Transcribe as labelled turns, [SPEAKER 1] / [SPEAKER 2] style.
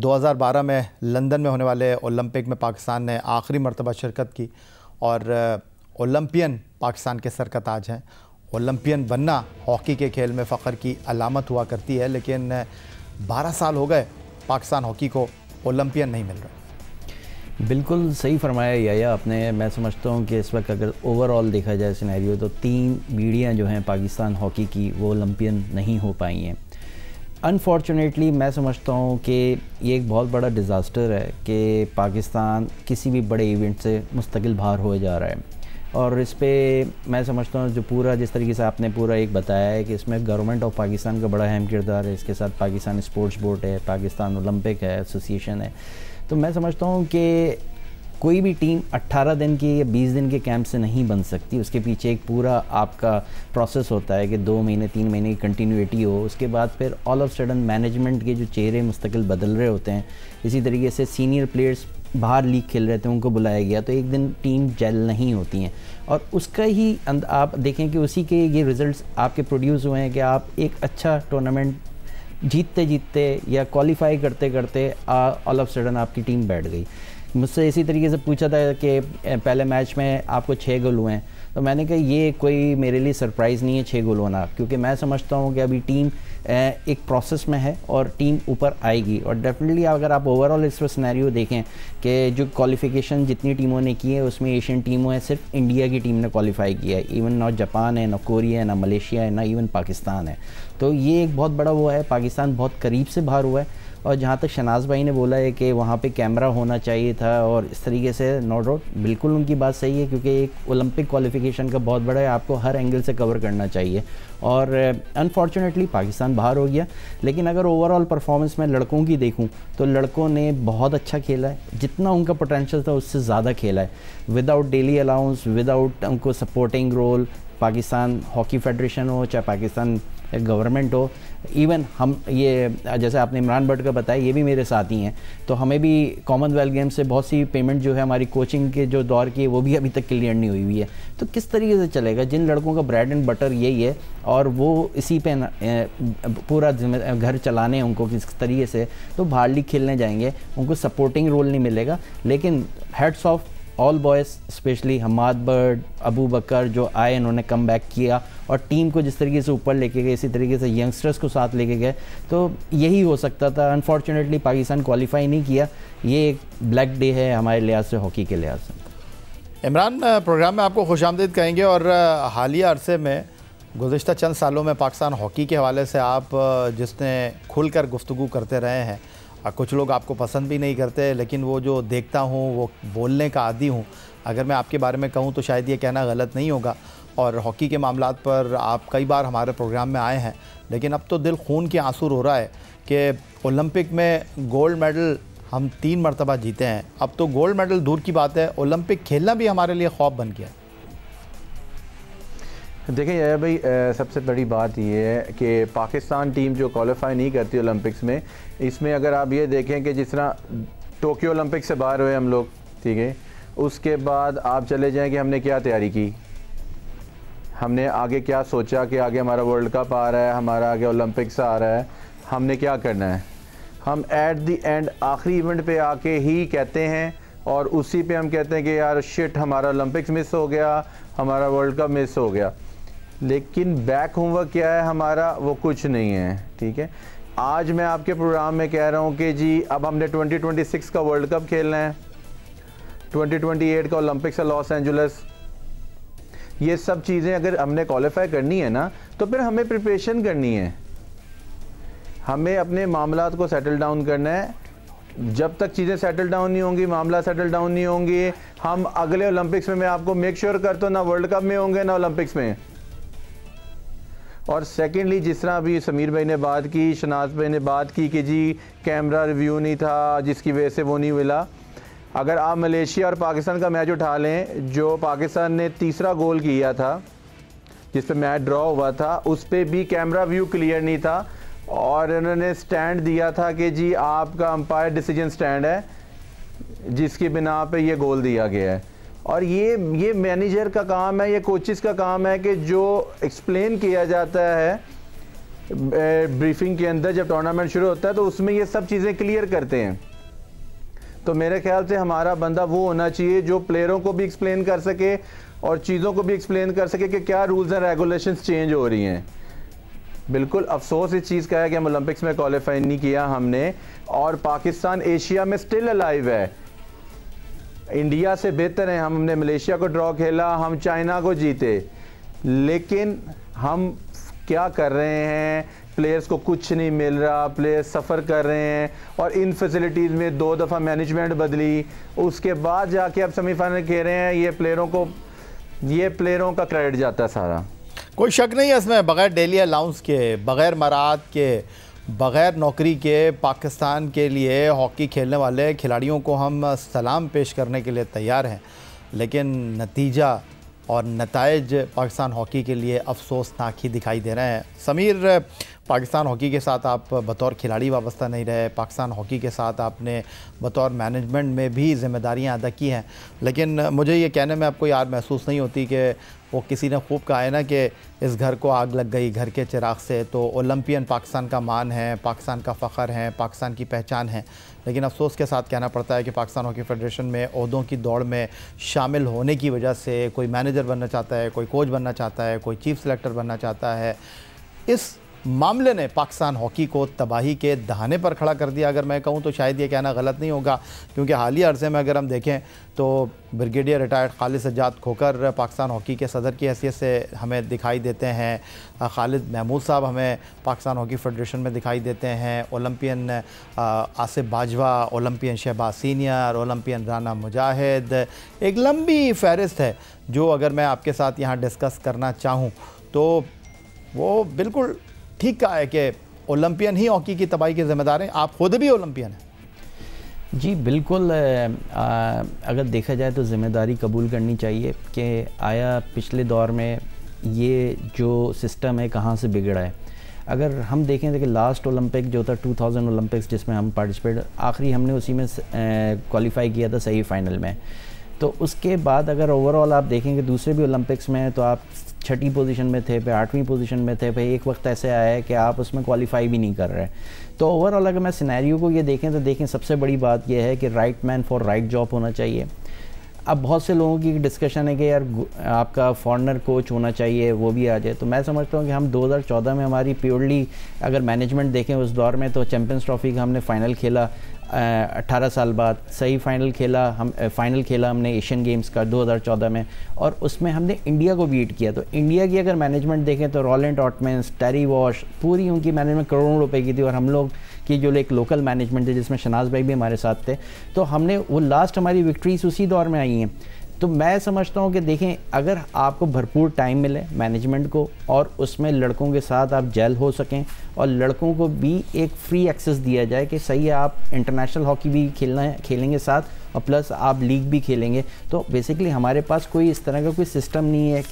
[SPEAKER 1] 2012 में लंदन में होने वाले ओलंपिक में पाकिस्तान ने आखिरी मरतबा शिरकत की और ओलंपियन पाकिस्तान के सर का ताज हैं। ओलंपियन बनना हॉकी के खेल में फ़ख्र की अलामत हुआ करती है, लेकिन 12 साल हो गए पाकिस्तान हॉकी को ओलंपियन नहीं मिल रहा।
[SPEAKER 2] बिल्कुल सही फरमाया या आपने। मैं समझता हूँ कि इस वक्त अगर ओवरऑल देखा जाए सिनेरियो तो तीन बीड़ियाँ जो हैं पाकिस्तान हॉकी की, वो ओलंपियन नहीं हो पाई हैं। अनफॉर्चुनेटली मैं समझता हूँ कि ये एक बहुत बड़ा डिज़ास्टर है कि पाकिस्तान किसी भी बड़े इवेंट से मुस्तकिल बाहर हो जा रहा है। और इस पर मैं समझता हूँ जो पूरा, जिस तरीके से आपने पूरा एक बताया है कि इसमें गवर्नमेंट ऑफ़ पाकिस्तान का बड़ा अहम किरदार है, इसके साथ पाकिस्तान स्पोर्ट्स बोर्ड है, पाकिस्तान ओलंपिक है एसोसिएशन है। तो मैं समझता हूँ कि कोई भी टीम 18 दिन की या 20 दिन के कैंप से नहीं बन सकती। उसके पीछे एक पूरा आपका प्रोसेस होता है कि दो महीने, तीन महीने की कंटिन्यूटी हो। उसके बाद फिर ऑल ऑफ़ सडन मैनेजमेंट के जो चेहरे मुस्तकिल बदल रहे होते हैं, इसी तरीके से सीनियर प्लेयर्स बाहर लीग खेल रहे थे, उनको बुलाया गया। तो एक दिन टीम जेल नहीं होती हैं। और उसका ही आप देखें कि उसी के ये रिज़ल्ट आपके प्रोड्यूस हुए हैं कि आप एक अच्छा टूर्नामेंट जीतते जीतते या क्वालिफाई करते करते ऑल ऑफ़ सडन आपकी टीम बैठ गई। मुझसे इसी तरीके से पूछा था कि पहले मैच में आपको छः गोल हुए हैं। तो मैंने कहा, ये कोई मेरे लिए सरप्राइज़ नहीं है छः गोल होना, क्योंकि मैं समझता हूँ कि अभी टीम एक प्रोसेस में है और टीम ऊपर आएगी। और डेफिनेटली अगर आप ओवरऑल इस सिनेरियो देखें कि जो क्वालिफिकेशन जितनी टीमों ने की है, उसमें एशियन टीमों है, सिर्फ़ इंडिया की टीम ने क्वालिफाई किया है। इवन ना जापान है, ना कोरिया है, ना मलेशिया है, ना इवन पाकिस्तान है। तो ये एक बहुत बड़ा वो है, पाकिस्तान बहुत करीब से बाहर हुआ है। और जहाँ तक शनाज भाई ने बोला है कि वहाँ पे कैमरा होना चाहिए था और इस तरीके से नो डाउट बिल्कुल उनकी बात सही है क्योंकि एक ओलंपिक क्वालिफिकेशन का बहुत बड़ा है, आपको हर एंगल से कवर करना चाहिए। और अनफॉर्चुनेटली पाकिस्तान बाहर हो गया, लेकिन अगर ओवरऑल परफॉर्मेंस मैं लड़कों की देखूँ तो लड़कों ने बहुत अच्छा खेला है। जितना उनका पोटेंशियल था, उससे ज़्यादा खेला है। विदाउट डेली अलाउंस विदाउट उनको supporting role Pakistan hockey federation हो, चाहे पाकिस्तान गवर्नमेंट हो इवन हम ये, जैसे आपने इमरान भट्ट का बताया, ये भी मेरे साथ ही हैं। तो हमें भी कॉमनवेल्थ गेम्स से बहुत सी पेमेंट जो है, हमारी कोचिंग के जो दौर की है वो भी अभी तक क्लियर नहीं हुई हुई है। तो किस तरीके से चलेगा? जिन लड़कों का ब्रेड एंड बटर यही है, और वो इसी पे पूरा घर चलाने उनको किस तरीके से तो बाहर खेलने जाएँगे, उनको सपोर्टिंग रोल नहीं मिलेगा। लेकिन heads of all boys specially Hammad Bird Abu Bakar जो आए, इन्होंने कम बैक किया और टीम को जिस तरीके से ऊपर लेके गए, इसी तरीके से यंगस्टर्स को साथ लेके गए तो यही हो सकता था। अनफॉर्चुनेटली पाकिस्तान क्वालिफाई नहीं किया। ये एक ब्लैक डे है हमारे लिहाज से हॉकी के लिहाज से।
[SPEAKER 1] इमरान प्रोग्राम में आपको खुश आमदीद कहेंगे और हालिया अरसे में गुज्त चंद सालों में पाकिस्तान हॉकी के हवाले से आप जिसने खुल कर गुफ्तु करते रहे हैं कुछ लोग आपको पसंद भी नहीं करते, लेकिन वो जो देखता हूँ, वो बोलने का आदि हूँ। अगर मैं आपके बारे में कहूँ तो शायद ये कहना गलत नहीं होगा। और हॉकी के मामला पर आप कई बार हमारे प्रोग्राम में आए हैं, लेकिन अब तो दिल खून के आँसू रो रहा है कि ओलंपिक में गोल्ड मेडल हम तीन मरतबा जीते हैं। अब तो गोल्ड मेडल दूर की बात है, ओलंपिक खेलना भी हमारे लिए खौफ बन गया
[SPEAKER 3] देखिए यार भाई सबसे बड़ी बात ये है कि पाकिस्तान टीम जो क्वालिफाई नहीं करती ओलंपिक्स में, इसमें अगर आप ये देखें कि जिस तरह टोक्यो ओलंपिक से बाहर हुए हम लोग, ठीक है, उसके बाद आप चले जाएँ कि हमने क्या तैयारी की? हमने आगे क्या सोचा कि आगे हमारा वर्ल्ड कप आ रहा है, हमारा आगे ओलंपिक्स आ रहा है, हमने क्या करना है? हम एट दी एंड आखिरी इवेंट पे आके ही कहते हैं और उसी पे हम कहते हैं कि यार शिट हमारा ओलंपिक्स मिस हो गया, हमारा वर्ल्ड कप मिस हो गया। लेकिन बैक होमवर्क क्या है? हमारा वो कुछ नहीं है, ठीक है? आज मैं आपके प्रोग्राम में कह रहा हूँ कि जी, अब हमने 2026 का वर्ल्ड कप खेलना है 2028 का ओलंपिक्स है लॉस एंजल्स ये सब चीज़ें अगर हमने क्वालिफाई करनी है ना तो फिर हमें प्रिपरेशन करनी है। हमें अपने मामला को सेटल डाउन करना है। जब तक चीज़ें सेटल डाउन नहीं होंगी, मामला सेटल डाउन नहीं होंगी, हम अगले ओलंपिक्स में मैं आपको मेक श्योर करता हूँ, ना वर्ल्ड कप में होंगे, ना ओलंपिक्स में। और सेकेंडली जिस तरह अभी समीर भाई ने बात की शनाज भाई ने बात की कि जी कैमरा रिव्यू नहीं था, जिसकी वजह से वो नहीं मिला। अगर आप मलेशिया और पाकिस्तान का मैच उठा लें, जो पाकिस्तान ने तीसरा गोल किया था, जिस पर मैच ड्रॉ हुआ था, उस पर भी कैमरा व्यू क्लियर नहीं था। और उन्होंने स्टैंड दिया था कि जी, आपका अंपायर डिसीज़न स्टैंड है, जिसकी बिना पे ये गोल दिया गया है। और ये ये मैनेजर का काम है, ये कोचिस का काम है कि जो एक्सप्लेन किया जाता है ब्रीफिंग के अंदर जब टूर्नामेंट शुरू होता है तो उसमें ये सब चीज़ें क्लियर करते हैं। तो मेरे ख्याल से हमारा बंदा वो होना चाहिए जो प्लेयरों को भी एक्सप्लेन कर सके और चीज़ों को भी एक्सप्लेन कर सके कि क्या रूल्स एंड रेगुलेशंस चेंज हो रही हैं। बिल्कुल अफसोस इस चीज़ का है कि हम ओलंपिक्स में क्वालिफाई नहीं किया हमने और पाकिस्तान एशिया में स्टिल अलाइव है। इंडिया से बेहतर है। हमने मलेशिया को ड्रॉ खेला, हम चाइना को जीते। लेकिन हम क्या कर रहे हैं? प्लेयर्स को कुछ नहीं मिल रहा प्लेयर्स सफ़र कर रहे हैं और इन फैसिलिटीज़ में दो दफ़ा मैनेजमेंट बदली। उसके बाद जाके अब सेमीफाइनल खेल रहे हैं। ये प्लेयरों को, ये प्लेयरों का क्रेडिट जाता है सारा।
[SPEAKER 1] कोई शक नहीं है इसमें, बगैर डेली अलाउंस के, बगैर मरात के बगैर नौकरी के पाकिस्तान के लिए हॉकी खेलने वाले खिलाड़ियों को हम सलाम पेश करने के लिए तैयार हैं। लेकिन नतीजा और नतज पाकिस्तान हॉकी के लिए अफसोसनाक ही दिखाई दे रहे हैं। समीर पाकिस्तान हॉकी के साथ आप बतौर खिलाड़ी वाबस्ता नहीं रहे, पाकिस्तान हॉकी के साथ आपने बतौर मैनेजमेंट में भी जिम्मेदारियाँ अदा की हैं। लेकिन मुझे ये कहने में आपको याद महसूस नहीं होती कि वो किसी ने खूब कहा है ना कि इस घर को आग लग गई, घर के चिराग से तो ओलंपियन पाकिस्तान का मान है, पाकिस्तान का फ़ख्र है, पाकिस्तान की पहचान है। लेकिन अफसोस के साथ कहना पड़ता है कि पाकिस्तान हॉकी फेडरेशन में अहदों की दौड़ में शामिल होने की वजह से कोई मैनेजर बनना चाहता है, कोई कोच बनना चाहता है, कोई चीफ सेलेक्टर बनना चाहता है। इस मामले ने पाकिस्तान हॉकी को तबाही के दहाने पर खड़ा कर दिया। अगर मैं कहूँ तो शायद ये कहना गलत नहीं होगा, क्योंकि हालिया अरसे में अगर हम देखें तो brigadier retired Khalid Sajjad Khokhar Pakistan hockey के सदर की हैसियत से हमें दिखाई देते हैं। खालिद महमूद साहब हमें पाकिस्तान हॉकी फेडरेशन में दिखाई देते हैं। Olympian Asif Bajwa, Olympian Shahbaz senior, Olympian Rana Mujahid. एक लंबी फहरिस्त है जो अगर मैं आपके साथ यहाँ डिस्कस करना चाहूँ तो वो बिल्कुल ठीक कहा है कि ओलंपियन ही हॉकी की तबाही के ज़िम्मेदार हैं। आप खुद भी ओलंपियन हैं।
[SPEAKER 2] जी बिल्कुल आ, अगर देखा जाए तो ज़िम्मेदारी कबूल करनी चाहिए कि आया पिछले दौर में ये जो सिस्टम है कहाँ से बिगड़ा है। अगर हम देखें तो कि लास्ट ओलंपिक जो था 2000 ओलंपिक्स जिसमें हम पार्टिसिपेट आखिरी हमने उसी में क्वालिफाई किया था सही फाइनल में। तो उसके बाद अगर ओवरऑल आप देखेंगे, दूसरे भी ओलंपिक्स में तो आप छठी पोजीशन में थे, फिर आठवीं पोजीशन में थे, फिर एक वक्त ऐसे आया है कि आप उसमें क्वालिफाई भी नहीं कर रहे तो ओवरऑल अगर मैं सिनेरियो को ये देखें तो देखें सबसे बड़ी बात यह है कि right man for right job होना चाहिए। अब बहुत से लोगों की डिस्कशन है कि यार आपका फॉरनर कोच होना चाहिए, वो भी आ जाए। तो मैं समझता हूँ कि हम 2014 में हमारी प्योरली अगर मैनेजमेंट देखें उस दौर में तो चैम्पियंस ट्रॉफी का हमने फ़ाइनल खेला। अट्ठारह साल बाद सही फाइनल खेला, हम फाइनल खेला हमने एशियन गेम्स का 2014 में और उसमें हमने इंडिया को बीट किया। तो इंडिया की अगर मैनेजमेंट देखें तो रॉलेंट ऑटमेंस टेरी वॉश पूरी उनकी मैनेजमेंट करोड़ों रुपए की थी और हम लोग की जो एक लोकल मैनेजमेंट थी जिसमें शनाज भाई भी हमारे साथ थे तो हमने वो लास्ट हमारी विक्ट्रीज उसी दौर में आई हैं। तो मैं समझता हूँ कि देखें, अगर आपको भरपूर टाइम मिले मैनेजमेंट को और उसमें लड़कों के साथ आप जेल हो सकें और लड़कों को भी एक फ्री एक्सेस दिया जाए कि सही है आप इंटरनेशनल हॉकी भी खेलना है, खेलेंगे साथ और प्लस आप लीग भी खेलेंगे। तो बेसिकली हमारे पास कोई इस तरह का कोई सिस्टम नहीं है